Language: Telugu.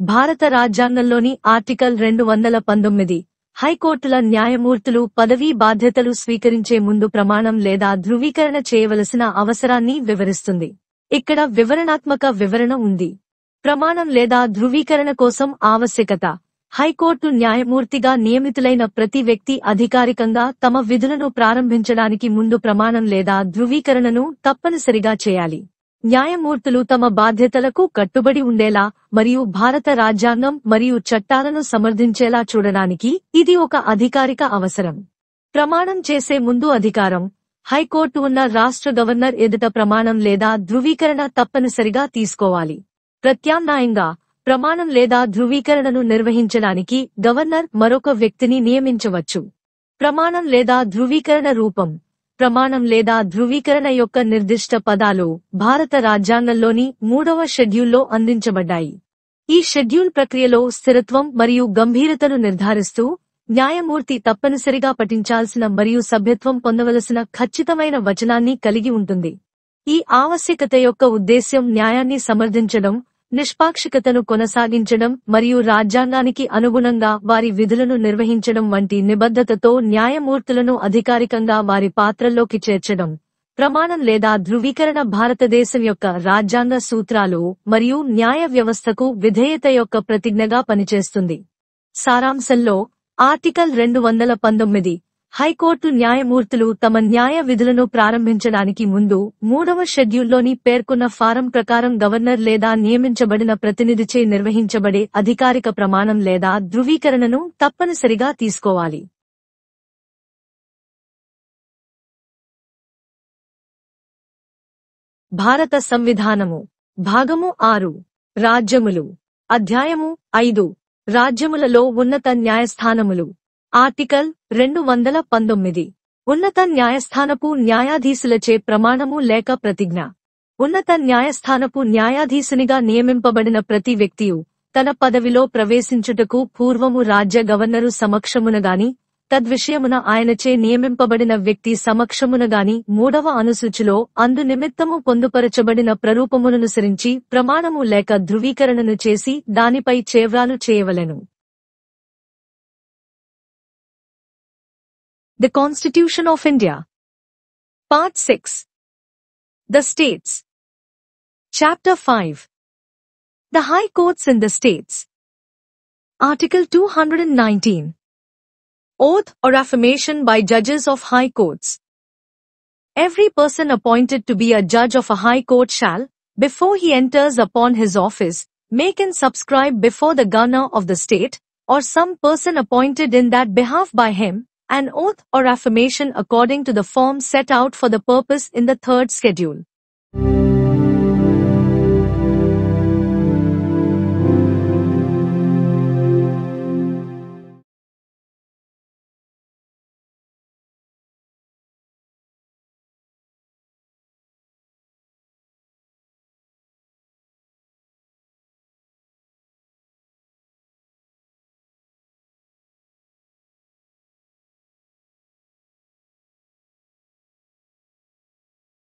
భారత రాజ్యాంగంలోని ఆర్టికల్ రెండు వందల పంతొమ్మిది. హైకోర్టుల న్యాయమూర్తులు పదవీ బాధ్యతలు స్వీకరించే ముందు ప్రమాణం లేదా ధృవీకరణ చేయవలసిన అవసరాన్ని వివరిస్తుంది. ఇక్కడ వివరణాత్మక వివరణ ఉంది. ప్రమాణం లేదా ధృవీకరణ కోసం ఆవశ్యకత. హైకోర్టు న్యాయమూర్తిగా నియమితులైన ప్రతి వ్యక్తి అధికారికంగా తమ విధులను ప్రారంభించడానికి ముందు ప్రమాణం లేదా ధృవీకరణను తప్పనిసరిగా చేయాలి. న్యాయమూర్తులు తమ బాధ్యతలకు కట్టుబడి ఉండేలా మరియు భారత రాజ్యాంగం మరియు చట్టాలను సమర్థించేలా చూడడానికి ఇది ఒక అధికారిక అవసరం. ప్రమాణం చేసే ముందు అధికారం హైకోర్టు ఉన్న రాష్ట్ర గవర్నర్ ఎదుట ప్రమాణం లేదా ధృవీకరణ తప్పనిసరిగా తీసుకోవాలి. ప్రత్యామ్నాయంగా ప్రమాణం లేదా ధృవీకరణను నిర్వహించడానికి గవర్నర్ మరొక వ్యక్తిని నియమించవచ్చు. ప్రమాణం లేదా ధృవీకరణ రూపం ప్రమాణం లేదా ధృవీకరణ యొక్క నిర్దిష్ట పదాలు భారత రాజ్యాంగంలోని మూడవ షెడ్యూల్లో అందించబడ్డాయి. ఈ షెడ్యూల్ ప్రక్రియలో స్థిరత్వం మరియు గంభీరతను నిర్ధారిస్తూ న్యాయమూర్తి తప్పనిసరిగా పఠించాల్సిన మరియు సభ్యత్వం పొందవలసిన ఖచ్చితమైన వచనాన్ని కలిగి ఉంటుంది. ఈ ఆవశ్యకత యొక్క ఉద్దేశ్యం న్యాయాన్ని సమర్థించడం నిష్పాక్షికతను కొనసాగించడం మరియు రాజ్యాంగానికి అనుగుణంగా వారి విధులను నిర్వహించడం వంటి నిబద్ధతతో న్యాయమూర్తులను అధికారికంగా వారి పాత్రల్లోకి చేర్చడం. ప్రమాణం లేదా ధృవీకరణ భారతదేశం యొక్క రాజ్యాంగ సూత్రాలు మరియు న్యాయ వ్యవస్థకు విధేయత యొక్క ప్రతిజ్ఞగా పనిచేస్తుంది. సారాంశంలో ఆర్టికల్ రెండు వందల పంతొమ్మిది హైకోర్టు న్యాయమూర్తులు తమ న్యాయ విధులను ప్రారంభించడానికి ముందు మూడవ షెడ్యూల్లోని పేర్కొన్న ఫారం ప్రకారం గవర్నర్ లేదా నియమించబడిన ప్రతినిధిచే నిర్వహించబడే అధికారిక ప్రమాణం లేదా ధృవీకరణను తప్పనిసరిగా తీసుకోవాలి. భారత సంవిధానము. భాగము ఆరు. రాజ్యములు. అధ్యాయము ఐదు. రాజ్యములలో ఉన్నత న్యాయస్థానములు. ఆర్టికల్ రెండు వందల పంతొమ్మిది. ఉన్నత న్యాయస్థానపు న్యాయాధీశులచే ప్రమాణము లేక ప్రతిజ్ఞ. ఉన్నత న్యాయస్థానపు న్యాయాధీశునిగా నియమింపబడిన ప్రతి వ్యక్తియు తన పదవిలో ప్రవేశించుటకు పూర్వము రాజ్య గవర్నరు సమక్షమునగాని తద్విషయమున ఆయనచే నియమింపబడిన వ్యక్తి సమక్షమునగాని మూడవ అనుసూచిలో అందు నిమిత్తము పొందుపరచబడిన ప్రరూపముననుసరించి ప్రమాణము లేక ధృవీకరణను చేసి దానిపై చేవ్రాలు చేయవలెను. The Constitution of India. Part 6. The States. Chapter 5. The High Courts in the States. Article 219. Oath or affirmation by judges of high courts. Every person appointed to be a judge of a high court shall, before he enters upon his office, make and subscribe before the governor of the state, or some person appointed in that behalf by him, an oath or affirmation according to the form set out for the purpose in the third schedule.